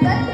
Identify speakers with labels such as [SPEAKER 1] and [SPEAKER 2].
[SPEAKER 1] समाज